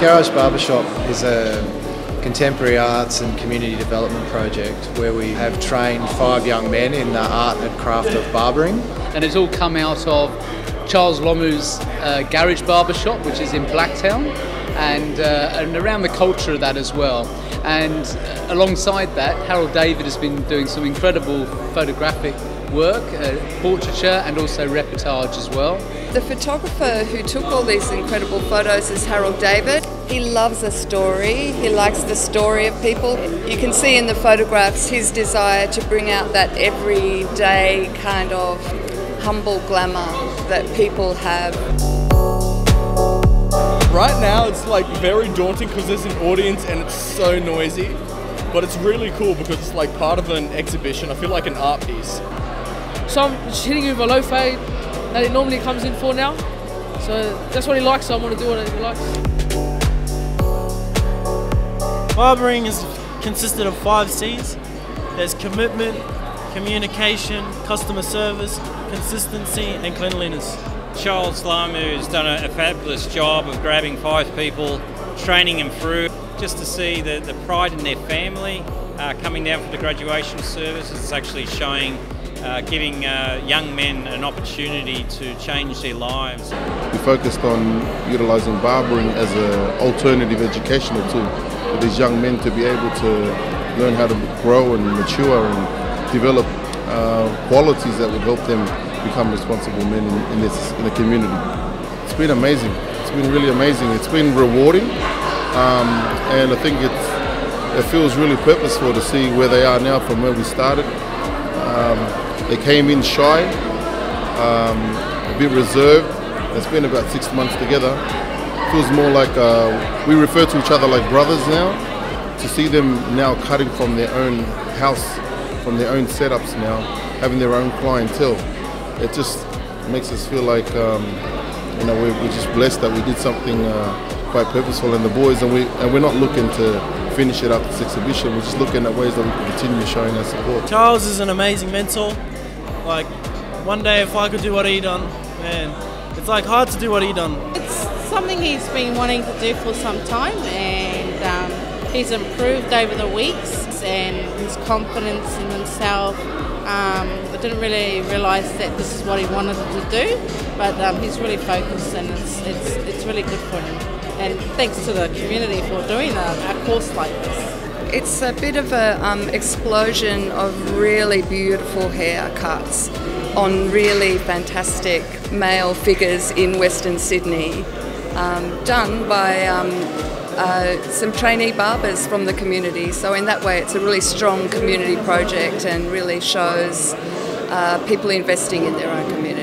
Garage Barbershop is a contemporary arts and community development project where we have trained five young men in the art and craft of barbering. And it's all come out of Charles Lomu's uh, Garage Barbershop, which is in Blacktown, and, uh, and around the culture of that as well. And uh, alongside that, Harold David has been doing some incredible photographic work, uh, portraiture, and also reportage as well. The photographer who took all these incredible photos is Harold David. He loves a story, he likes the story of people. You can see in the photographs his desire to bring out that everyday kind of humble glamour that people have. Right now it's like very daunting because there's an audience and it's so noisy. But it's really cool because it's like part of an exhibition. I feel like an art piece. So I'm just hitting with a low fade that it normally comes in for now. So that's what he likes, so I want to do what he likes. Barbering is consisted of five C's. There's commitment, communication, customer service, consistency and cleanliness. Charles Lamu has done a, a, fabulous job of grabbing five people, training them through, just to see the, the pride in their family uh, coming down for the graduation service. It's actually showing uh, giving uh, young men an opportunity to change their lives. We focused on utilising barbering as an alternative educational tool for these young men to be able to learn how to grow and mature and develop uh, qualities that would help them become responsible men in, in, this in the community. It's been amazing. It's been really amazing. It's been rewarding, um, and I think it's it feels really purposeful to see where they are now from where we started. Um, they came in shy, um, a bit reserved. It's been about six months together. Feels more like uh, we refer to each other like brothers now. To see them now cutting from their own house, from their own setups now, having their own clientele, it just makes us feel like um, you know we're, we're, just blessed that we did something uh, quite purposeful in the boys, and we and we're not looking to finish it up this exhibition. We're just looking at ways that we can continue showing our support. Charles is an amazing mentor. Like one day if I could do what he done, man, it's like hard to do what he done. It's something he's been wanting to do for some time, and um, he's improved over the weeks, and his confidence in himself. Um, I didn't really realise that this is what he wanted to do, but um, he's really focused, and it's, it's it's really good for him. And thanks to the community for doing a, a course like this. It's a bit of an um, explosion of really beautiful haircuts on really fantastic male figures in Western Sydney, um, done by um, uh, some trainee barbers from the community. So, in that way, it's a really strong community project and really shows uh, people investing in their own community.